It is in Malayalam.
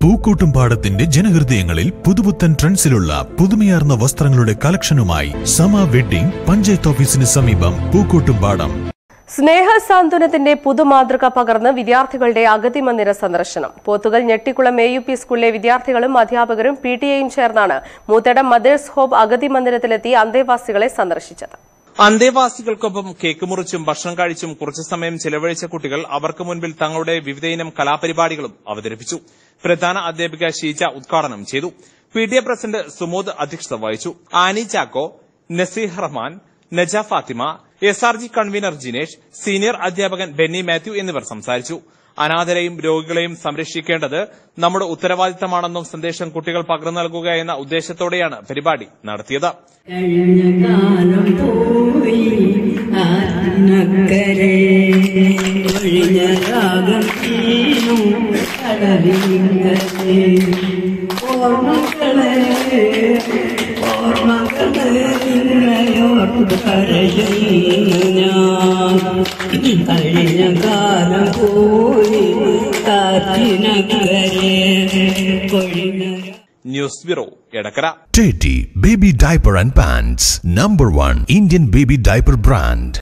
പൂക്കോട്ടുംപാടത്തിന്റെ ജനഹൃദയങ്ങളിൽ പുതുപുത്തൻ ട്രെൻഡ്സിലുള്ള പുതുമയാർന്ന വസ്ത്രങ്ങളുടെ കളക്ഷനുമായി സമ വെഡ്ഡിംഗ് പഞ്ചായത്ത് ഓഫീസിന് സമീപം പൂക്കൂട്ടും പാടം. സ്നേഹ സാന്ത്വനത്തിന്റെ പുതുമാതൃക പകർന്ന് വിദ്യാർത്ഥികളുടെ അഗതി മന്ദിര സന്ദർശനം. Pothukal Njettikkulam A U P സ്കൂളിലെ വിദ്യാർത്ഥികളും അധ്യാപകരും പി ടി എയും ചേർന്നാണ് മൂത്തടം മദേഴ്സ് ഹോബ് അഗതി മന്ദിരത്തിലെത്തി അന്തേവാസികളെ സന്ദർശിച്ചത്. അന്തേവാസികൾക്കൊപ്പം കേക്ക് മുറിച്ചും ഭക്ഷണം കഴിച്ചും കുറച്ചു സമയം ചെലവഴിച്ച കുട്ടികൾ അവർക്ക് മുൻപിൽ തങ്ങളുടെ വിവിധയിനം കലാപരിപാടികളും അവതരിപ്പിച്ചു. പ്രധാന അധ്യാപിക ഷീജ ഉദ്ഘാടനം ചെയ്തു. P T A president Sumod അധ്യക്ഷത വഹിച്ചു. Annie Chacko Naseeh Rahman Naja Fathima S R G convener Jinesh senior അധ്യാപകൻ ബെന്നി മാത്യു എന്നിവർ സംസാരിച്ചു. അനാഥരെയും രോഗികളെയും സംരക്ഷിക്കേണ്ടത് നമ്മുടെ ഉത്തരവാദിത്തമാണെന്നും സന്ദേശം കുട്ടികൾ പകർന്നു നൽകുക എന്ന ഉദ്ദേശത്തോടെയാണ് പരിപാടി നടത്തിയത്. ഓർമ്മകളെ ഓർമ്മകളെ. കരയുന്നു ഞാൻ കഴിഞ്ഞ കാലം പോയി news bureau Edakkara Teddy Baby Diaper and Pants, number one Indian baby diaper brand.